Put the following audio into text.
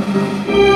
Música